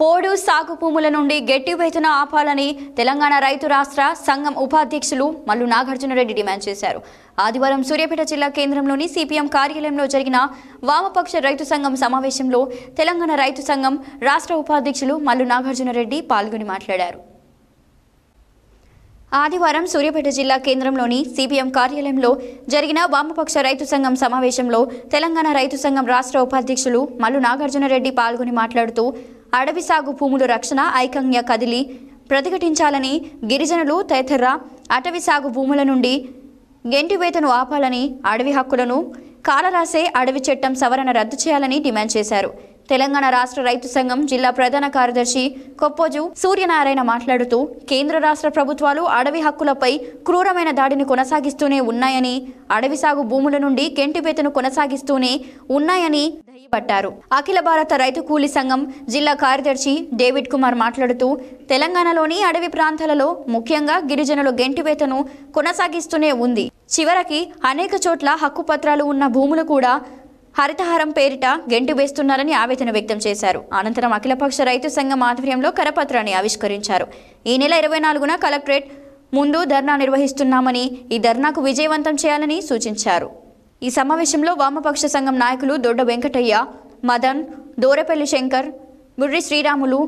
పోడు సాగు భూముల నుండి గట్టి వేతన ఆపాలని తెలంగాణ రైతు రాష్ట్ర సంఘం ఉపాధ్యక్షులు మల్లు నాగార్జునరెడ్డి డిమాండ్ చేశారు. ఆదివారం సూర్యాపేట జిల్లా కేంద్రంలోని సిపిఎం కార్యాలయంలో జరిగిన వామపక్ష రైతు సంఘం సమావేశంలో తెలంగాణ రైతు సంఘం రాష్ట్ర ఉపాధ్యక్షులు మల్లు నాగార్జునరెడ్డి పాల్గొని మాట్లాడారు. ఆదివారం సూర్యాపేట జిల్లా కేంద్రంలోని సిపిఎం కార్యాలయంలో జరిగిన వామపక్ష రైతు సంఘం సమావేశంలో తెలంగాణ రైతు సంఘం రాష్ట్ర ఉపాధ్యక్షులు మల్లు నాగార్జునరెడ్డి పాల్గొని మాట్లాడుతూ అడవి సాగు భూముల రక్షణ ఐకంగా కదిలి ప్రతిఘటించాలని గిరిజనులు తదితర అటవీ సాగు భూముల నుండి గెంటివేతను ఆపాలని అడవి హక్కులను కాలరాసే అడవి చట్టం సవరణ రద్దు చేయాలని డిమాండ్ చేశారు. తెలంగాణ రాష్ట్ర రైతు సంఘం జిల్లా ప్రధాన కార్యదర్శి కొప్పోజు సూర్యనారాయణ మాట్లాడుతూ కేంద్ర రాష్ట్ర ప్రభుత్వాలు అడవి హక్కులపై క్రూరమైన దాడిని కొనసాగిస్తూనే ఉన్నాయని అడవి సాగు భూముల నుండి కెంటివేతను కొనసాగిస్తూనే ఉన్నాయని ధైర్యపట్టారు అఖిల భారత రైతు కూలీ సంఘం జిల్లా కార్యదర్శి డేవిడ్ కుమార్ మాట్లాడుతూ తెలంగాణలోని అడవి ప్రాంతాలలో ముఖ్యంగా గిరిజనులు గెంటివేతను కొనసాగిస్తూనే ఉంది. చివరికి అనేక చోట్ల హక్కుపత్రాలు ఉన్న భూములు కూడా హరితహారం పేరిట గెంటు వేస్తున్నారని ఆవేదన వ్యక్తం చేశారు. అనంతరం అఖిలపక్ష రైతు సంఘం ఆధ్వర్యంలో కరపత్రాన్ని ఆవిష్కరించారు. ఈ నెల ఇరవై నాలుగున కలెక్టరేట్ ముందు ధర్నా నిర్వహిస్తున్నామని ఈ ధర్నాకు విజయవంతం చేయాలని సూచించారు. ఈ సమావేశంలో వామపక్ష సంఘం నాయకులు దొడ్డ వెంకటయ్య మదన్ దోరపల్లి శంకర్ ముర్రి శ్రీరాములు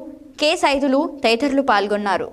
కె సైదులు తదితరులు పాల్గొన్నారు.